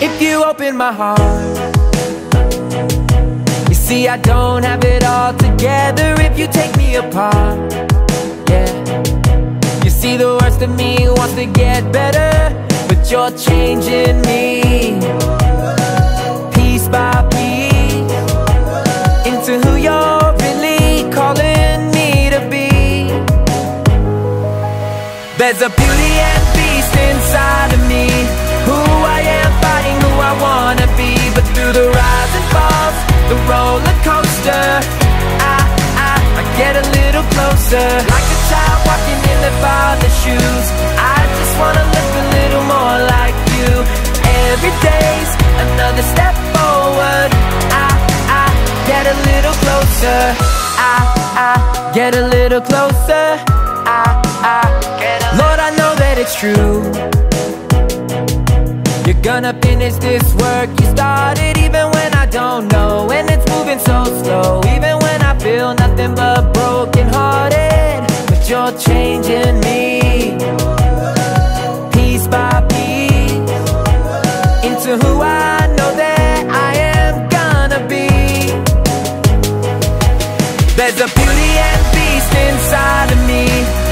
If you open my heart You see I don't have it all together If you take me apart. Yeah. You see the worst of me wants to get better But you're changing me. Piece by There's a beauty and beast inside of me. Who I am fighting who I wanna be. But through the rise and falls, the roller coaster I, I, I get a little closer. Like a child walking in their father's shoes. I just wanna look a little more like you. Every day's another step forward. I, I get a little closer. I, I get a little closer. I, I Lord, I know that it's true. You're gonna finish this work you started even when I don't know. And it's moving so slow even when I feel nothing but broken hearted But you're changing me Piece by piece Into who I know that I am gonna be. There's a beauty and beast inside of me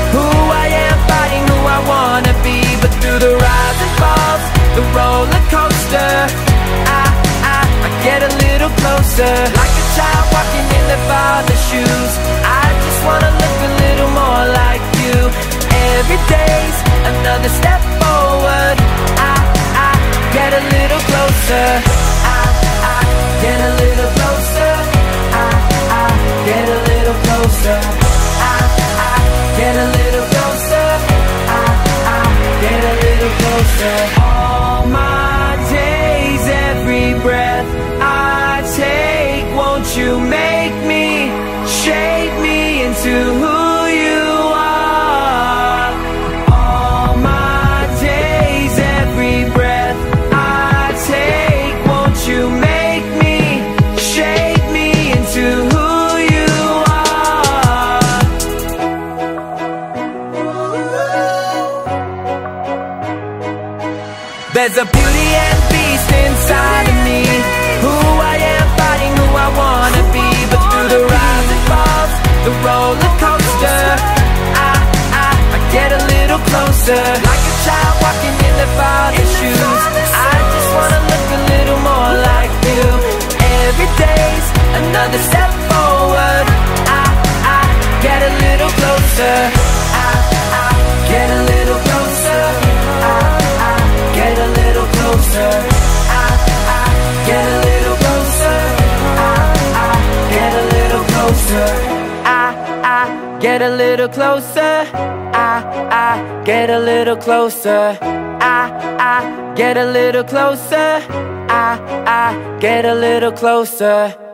closer. Like a child walking in their father's shoes. I just wanna look a little more like you. Every day's another step forward. I, I get a little closer. I, I get a little closer. I, I get a little closer. I, I get a little closer. I, I get a little closer Won't you make me, shape me into who you are? All my days, every breath I take Won't you make me, shape me into who you are? There's a beauty and beast inside closer Like a child walking in their father's shoes. I just wanna look a little more like you. Every day's another step forward. I, I get a little closer get a little closer. I, I get a little closer. I, I get a little closer. I, I get a little closer